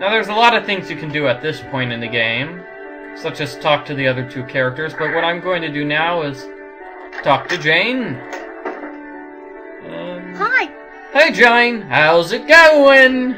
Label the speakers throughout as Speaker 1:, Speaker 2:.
Speaker 1: Now, there's a lot of things you can do at this point in the game, such as talk to the other two characters, but what I'm going to do now is talk to Jane. Um,
Speaker 2: Hi.
Speaker 1: Hey, Jane, how's it going?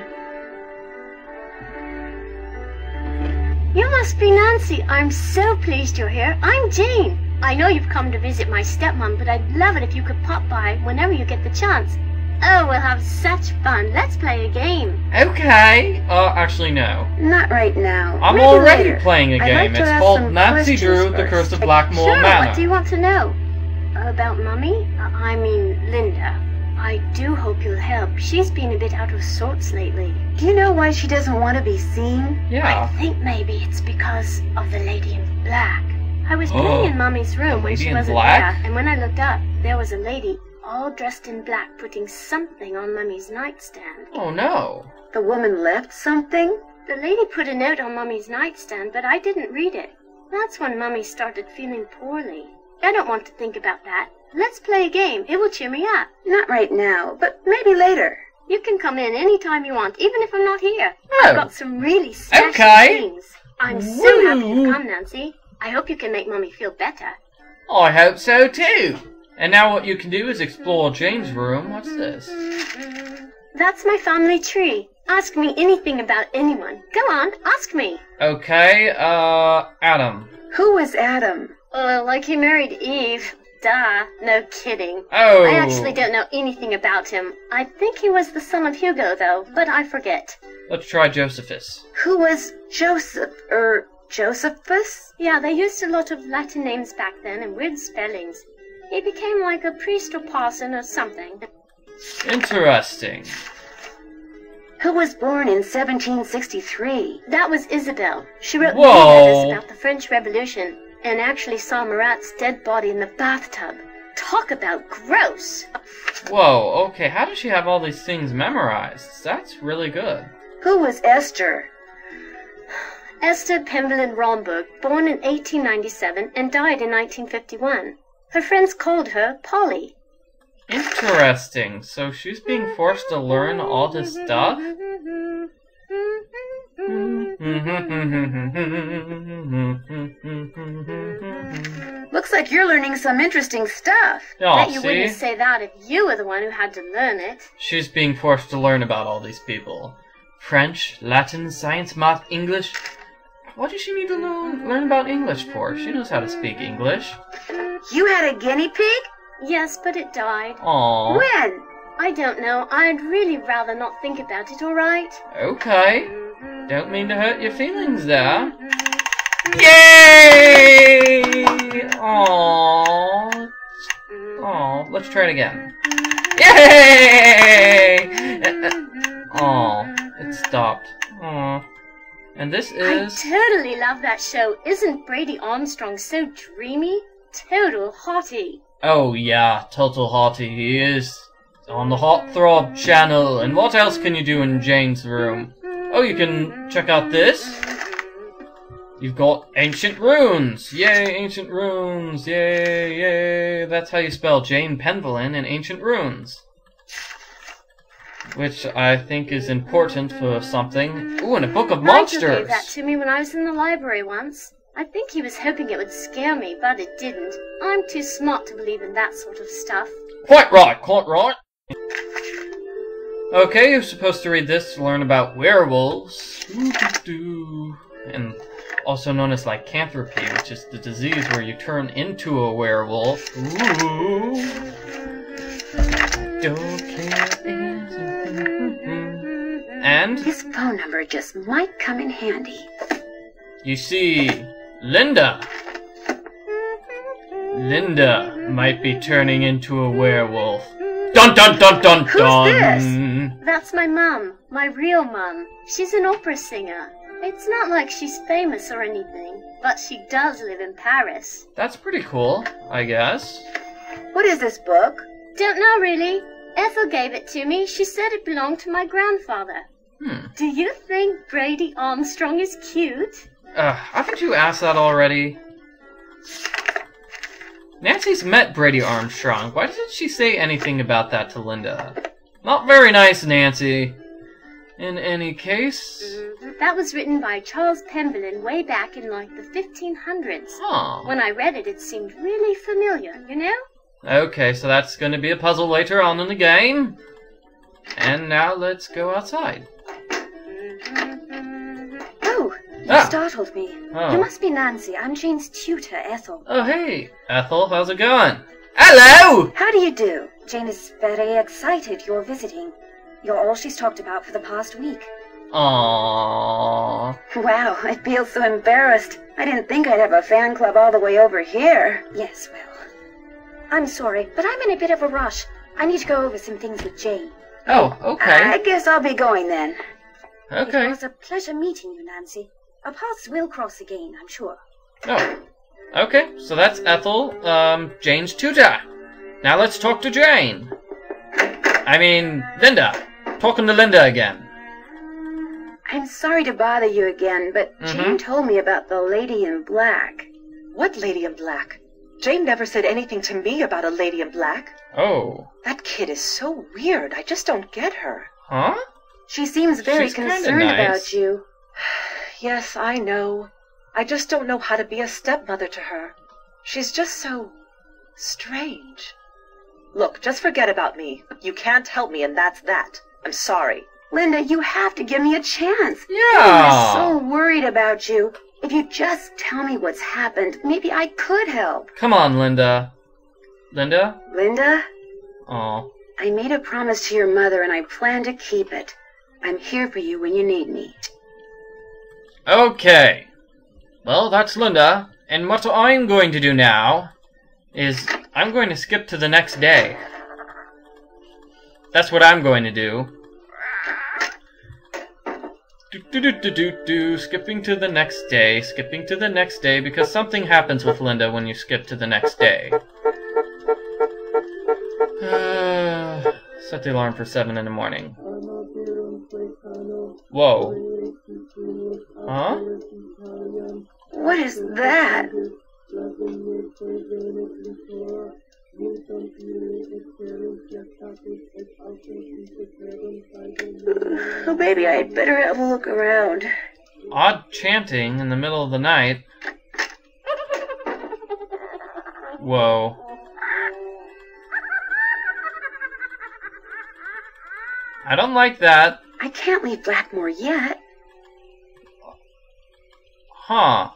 Speaker 2: You must be Nancy. I'm so pleased you're here. I'm Jane. I know you've come to visit my stepmom, but I'd love it if you could pop by whenever you get the chance. Oh, we'll have such fun. Let's play a game.
Speaker 1: Okay. Uh, actually, no.
Speaker 3: Not right now.
Speaker 1: I'm
Speaker 3: Maybe
Speaker 1: already
Speaker 3: later.
Speaker 1: playing a game.
Speaker 3: like
Speaker 1: it's called Nancy Drew, The. Curse of Blackmoor
Speaker 2: sure,
Speaker 1: Manor.
Speaker 2: what do you want to know? About Mummy? Uh, I mean, Linda. I do hope you'll help. She's been a bit out of sorts lately.
Speaker 3: Do you know why she doesn't want to be seen?
Speaker 1: Yeah.
Speaker 2: I think maybe it's because of the lady in black. I was playing in Mummy's room when she wasn't
Speaker 1: black?
Speaker 2: there, and when I looked up, there was a lady all dressed in black putting something on Mummy's nightstand.
Speaker 1: Oh no.
Speaker 3: The woman left something?
Speaker 2: The lady put a note on Mummy's nightstand, but I didn't read it. That's when Mummy started feeling poorly. I don't want to think about that. Let's play a game. It will cheer me up.
Speaker 3: Not right now, but maybe later.
Speaker 2: You can come in anytime you want, even if I'm not here.
Speaker 1: Oh.
Speaker 2: I've got some really special
Speaker 1: Okay.
Speaker 2: things. I'm so happy you've come, Nancy. I hope you can make Mummy feel better.
Speaker 1: I hope so too. And now what you can do is explore Jane's room. What's this?
Speaker 2: That's my family tree. Ask me anything about anyone. Go on, ask me.
Speaker 1: Okay, uh, Adam.
Speaker 3: Who was Adam?
Speaker 2: Oh, like he married Eve. Duh. No kidding.
Speaker 1: Oh.
Speaker 2: I actually don't know anything about him. I think he was the son of Hugo, though, but I forget.
Speaker 1: Let's try Josephus.
Speaker 3: Who was Joseph er Josephus?
Speaker 2: Yeah, they used a lot of Latin names back then and weird spellings. He became like a priest or parson or something.
Speaker 1: Interesting.
Speaker 3: Who was born in 1763?
Speaker 2: That was Isabel. She wrote many letters about the French Revolution and actually saw Marat's dead body in the bathtub. Talk about gross!
Speaker 1: Whoa, okay, how does she have all these things memorized? That's really good.
Speaker 3: Who was Esther?
Speaker 2: Esther Penvellyn Romberg, born in 1897 and died in 1951. Her friends called her Polly.
Speaker 1: Interesting. So she's being forced to learn all this stuff?
Speaker 3: Looks like you're learning some interesting stuff.
Speaker 1: Oh,
Speaker 2: Bet you
Speaker 1: see?
Speaker 2: wouldn't say that if you were the one who had to learn it.
Speaker 1: She's being forced to learn about all these people. French, Latin, science, math, English. What does she need to learn, mm-hmm. learn about English for? She knows how to speak English.
Speaker 3: You had a guinea pig?
Speaker 2: Yes, but it died.
Speaker 1: Aww.
Speaker 3: When?
Speaker 2: I don't know. I'd really rather not think about it, alright?
Speaker 1: Okay. Don't mean to hurt your feelings there. Mm-hmm. Yay! Mm-hmm. Aww. Aww. Let's try it again. Yay! Aww. It stopped. Aww. And this is.
Speaker 2: I totally love that show. Isn't Brady Armstrong so dreamy? Total hottie.
Speaker 1: Oh yeah, Total Hottie, he is on the Hot Throb channel. And what else can you do in Jane's room? Oh, you can check out this. You've got ancient runes. Yay, ancient runes. Yay, yay. That's how you spell Jane Penvellyn in ancient runes. Which I think is important for something. Ooh, and a book of
Speaker 2: Nigel gave
Speaker 1: monsters.
Speaker 2: that to me when I was in the library once. I think he was hoping it would scare me, but it didn't. I'm too smart to believe in that sort of stuff.
Speaker 1: Quite right, quite right. Okay, you're supposed to read this to learn about werewolves. And also known as lycanthropy, which is the disease where you turn into a werewolf. Ooh. Don't. And
Speaker 3: His phone number just might come in handy.
Speaker 1: you see Linda. Linda might be turning into a werewolf. Dun dun dun dun
Speaker 3: Who's
Speaker 1: dun.
Speaker 2: That's my mum, my real mum. She's an opera singer. It's not like she's famous or anything, but she does live in Paris.
Speaker 1: That's pretty cool, I guess.
Speaker 3: What is this book?
Speaker 2: Don't know really. Ethel gave it to me. She said it belonged to my grandfather. Do you think Brady Armstrong is cute?
Speaker 1: Uh, haven't you asked that already? Nancy's met Brady Armstrong. Why doesn't she say anything about that to Linda? Not very nice, Nancy. In any case,
Speaker 2: That was written by Charles Penvellyn way back in like the 1500s.
Speaker 1: Huh.
Speaker 2: When I read it, it seemed really familiar, you know?
Speaker 1: Okay, so that's going to be a puzzle later on in the game. And now let's go outside.
Speaker 3: You
Speaker 1: Ah.
Speaker 3: startled me.
Speaker 1: Oh.
Speaker 3: You must be Nancy. I'm Jane's tutor, Ethel.
Speaker 1: Oh, hey, Ethel, how's it going? Hello!
Speaker 3: How do you do? Jane is very excited you're visiting. You're all she's talked about for the past week.
Speaker 1: Aww.
Speaker 3: Wow, I feel so embarrassed. I didn't think I'd have a fan club all the way over here. Yes, well. I'm sorry, but I'm in a bit of a rush. I need to go over some things with Jane.
Speaker 1: Oh, okay.
Speaker 3: I guess I'll be going then.
Speaker 1: Okay.
Speaker 3: It was a pleasure meeting you, Nancy. Our paths will cross again, I'm sure.
Speaker 1: Oh. Okay, so that's Ethel, um, Jane's tutor. Now let's talk to Jane. I mean, Linda. Talking to Linda again.
Speaker 3: I'm sorry to bother you again, but
Speaker 1: Mhm.
Speaker 3: Jane told me about the lady in black.
Speaker 4: What lady in black? Jane never said anything to me about a lady in black.
Speaker 1: Oh.
Speaker 4: That kid is so weird. I just don't get her.
Speaker 1: Huh?
Speaker 3: She seems very
Speaker 1: She's
Speaker 3: concerned
Speaker 1: nice.
Speaker 3: about you.
Speaker 4: Yes, I know. I just don't know how to be a stepmother to her. She's just so strange. Look, just forget about me. You can't help me, and that's that. I'm sorry.
Speaker 3: Linda, you have to give me a chance.
Speaker 1: Yeah.
Speaker 3: I'm so worried about you. If you just tell me what's happened, maybe I could help.
Speaker 1: Come on, Linda. Linda?
Speaker 3: Linda,
Speaker 1: Aw.
Speaker 3: I made a promise to your mother and I plan to keep it. I'm here for you when you need me.
Speaker 1: Okay. Well, that's Linda. And what I'm going to do now is I'm going to skip to the next day. That's what I'm going to do. Do, do, do, do, do, do. Skipping to the next day. Skipping to the next day because something happens with Linda when you skip to the next day. Uh, set the alarm for 7 in the morning. Whoa. Huh?
Speaker 3: What is that? Oh, maybe I'd better have a look around.
Speaker 1: Odd chanting in the middle of the night. Whoa. I don't like that.
Speaker 3: I can't leave Blackmoor yet.
Speaker 1: Huh.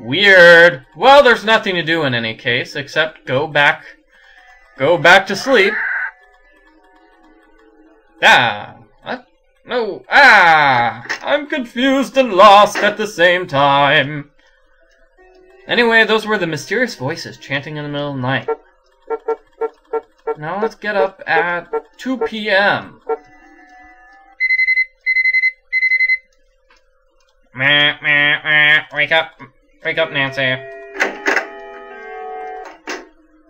Speaker 1: Weird. Well, there's nothing to do in any case except go back. Go back to sleep. Ah. What? No. Ah. I'm confused and lost at the same time. Anyway, those were the mysterious voices chanting in the middle of the night. Now let's get up at 2 p.m. Meh, meh, meh. Wake up. Wake up, Nancy.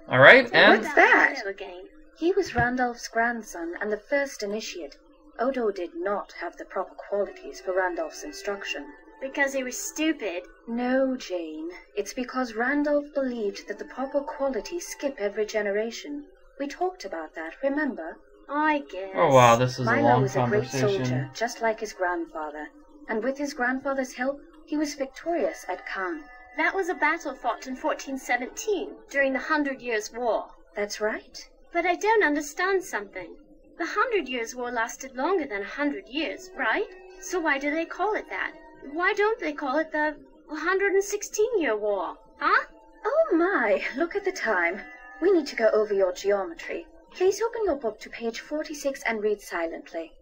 Speaker 1: Alright, and.
Speaker 3: What's that?
Speaker 2: Again.
Speaker 3: He was Randolph's grandson and the first initiate. Odo did not have the proper qualities for Randolph's instruction.
Speaker 2: Because he was stupid.
Speaker 3: No, Jane. It's because Randolph believed that the proper qualities skip every generation. We talked about that, remember?
Speaker 2: I guess.
Speaker 1: Oh wow, this is a
Speaker 3: Milo
Speaker 1: long
Speaker 3: was a great soldier, just like his grandfather. And with his grandfather's help, he was victorious at Caen.
Speaker 2: That was a battle fought in 1417 during the Hundred Years' War.
Speaker 3: That's right.
Speaker 2: But I don't understand something. The Hundred Years' War lasted longer than a hundred years, right? So why do they call it that? Why don't they call it the 116 Year War? Huh?
Speaker 3: Oh my, look at the time. We need to go over your geometry. Please open your book to page 46 and read silently.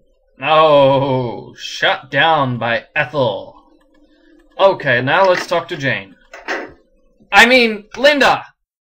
Speaker 1: Oh, shut down by Ethel. Okay, now let's talk to Jane. I mean, Linda!